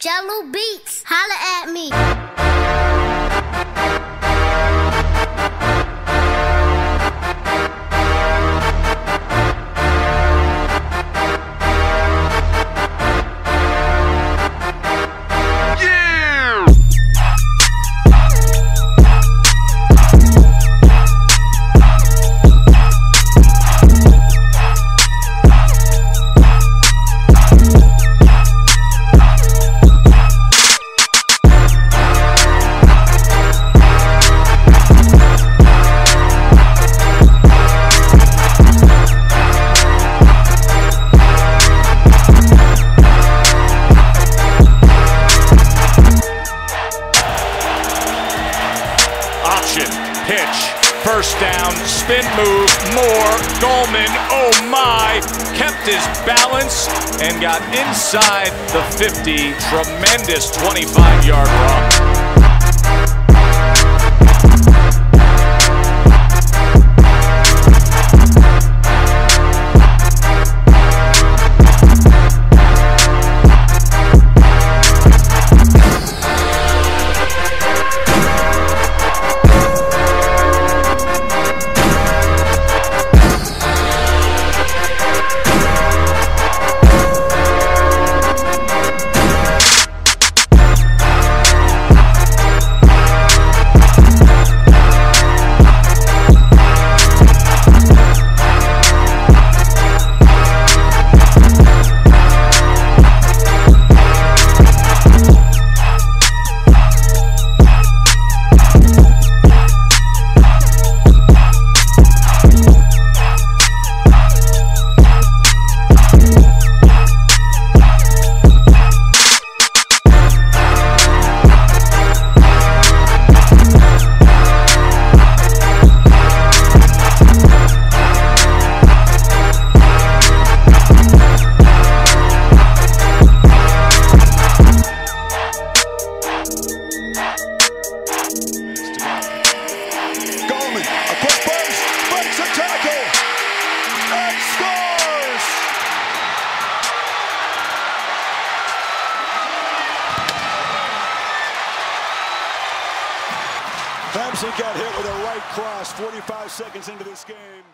Jello Beats, holla at me. Option, pitch, first down, spin move, more. Gallman, oh my, kept his balance and got inside the 50. Tremendous 25 yard run. Thompson got hit with a right cross 45 seconds into this game.